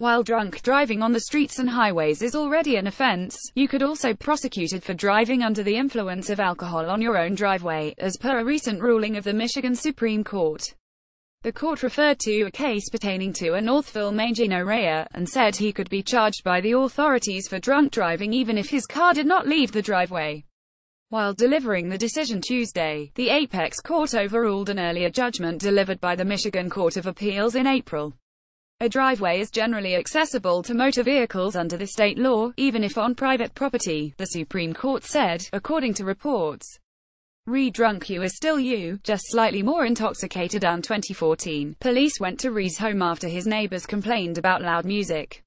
While drunk driving on the streets and highways is already an offense, you could also be prosecuted for driving under the influence of alcohol on your own driveway, as per a recent ruling of the Michigan Supreme Court. The court referred to a case pertaining to a Northville Mangino Rea, and said he could be charged by the authorities for drunk driving even if his car did not leave the driveway. While delivering the decision Tuesday, the Apex Court overruled an earlier judgment delivered by the Michigan Court of Appeals in April. A driveway is generally accessible to motor vehicles under the state law, even if on private property, the Supreme Court said, according to reports. Re-drunk you is still you, just slightly more intoxicated and 2014. Police went to Rea's home after his neighbors complained about loud music.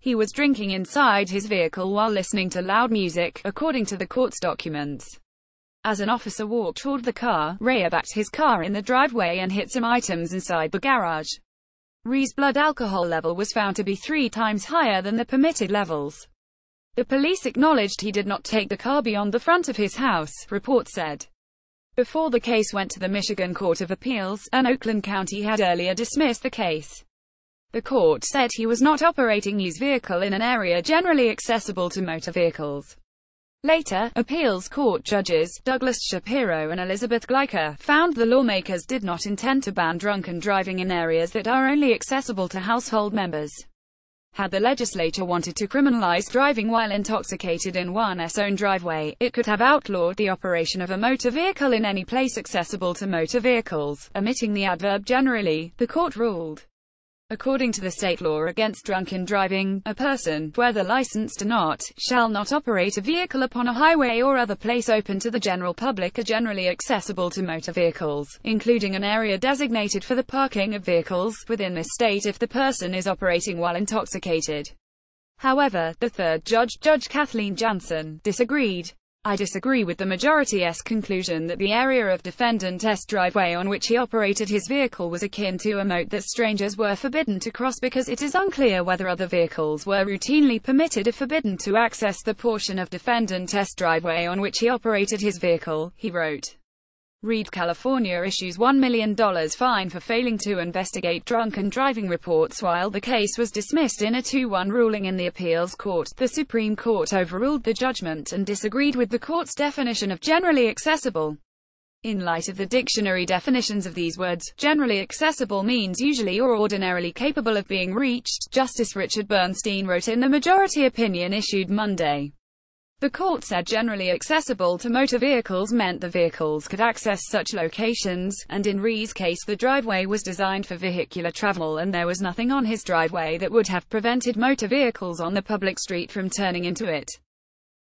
He was drinking inside his vehicle while listening to loud music, according to the court's documents. As an officer walked toward the car, Rea backed his car in the driveway and hit some items inside the garage. Rea's blood alcohol level was found to be three times higher than the permitted levels. The police acknowledged he did not take the car beyond the front of his house, report said. Before the case went to the Michigan Court of Appeals, an Oakland County had earlier dismissed the case. The court said he was not operating his vehicle in an area generally accessible to motor vehicles. Later, appeals court judges, Douglas Shapiro and Elizabeth Gleicher, found the lawmakers did not intend to ban drunken driving in areas that are only accessible to household members. Had the legislature wanted to criminalize driving while intoxicated in one's own driveway, it could have outlawed the operation of a motor vehicle in any place accessible to motor vehicles, omitting the adverb generally, the court ruled. According to the state law against drunken driving, a person, whether licensed or not, shall not operate a vehicle upon a highway or other place open to the general public or generally accessible to motor vehicles, including an area designated for the parking of vehicles within this state if the person is operating while intoxicated. However, the third judge, Judge Kathleen Jansen, disagreed. I disagree with the majority's conclusion that the area of defendant's driveway on which he operated his vehicle was akin to a moat that strangers were forbidden to cross because it is unclear whether other vehicles were routinely permitted or forbidden to access the portion of defendant's driveway on which he operated his vehicle, he wrote. Reed, California issues $1 million fine for failing to investigate drunken driving reports while the case was dismissed in a 2-1 ruling in the appeals court. The Supreme Court overruled the judgment and disagreed with the court's definition of generally accessible. In light of the dictionary definitions of these words, generally accessible means usually or ordinarily capable of being reached, Justice Richard Bernstein wrote in the majority opinion issued Monday. The court said generally accessible to motor vehicles meant the vehicles could access such locations, and in Rea's case the driveway was designed for vehicular travel and there was nothing on his driveway that would have prevented motor vehicles on the public street from turning into it.